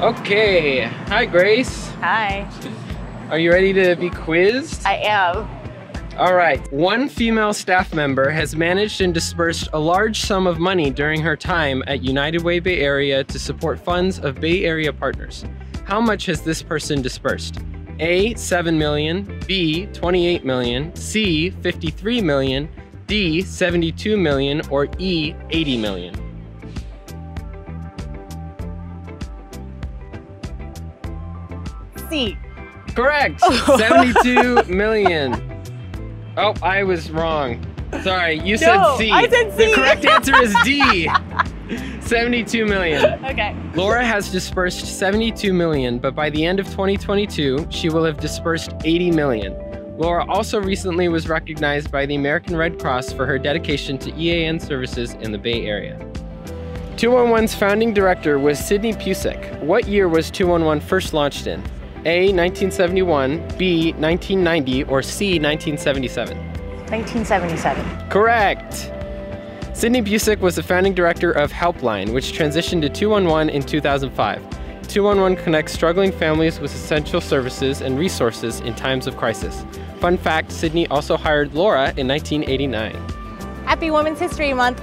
Okay. Hi, Grace. Hi. Are you ready to be quizzed? I am. All right. One female staff member has managed and dispersed a large sum of money during her time at United Way Bay Area to support funds of Bay Area partners. How much has this person dispersed? A, 7 million, B, 28 million, C, 53 million, D, 72 million, or E, 80 million? C. Correct. 72 million. Oh, I was wrong. Sorry, you said No, C. I said C. The correct answer is D. 72 million. Okay. Laura has dispersed 72 million, but by the end of 2022, she will have dispersed 80 million. Laura also recently was recognized by the American Red Cross for her dedication to EAN services in the Bay Area. 211's founding director was Sidney Pusick. What year was 211 first launched in? A. 1971, B. 1990, or C. 1977? 1977. Correct! Sidney Busick was the founding director of Helpline, which transitioned to 211 in 2005. 211 connects struggling families with essential services and resources in times of crisis. Fun fact Sydney also hired Laura in 1989. Happy Women's History Month.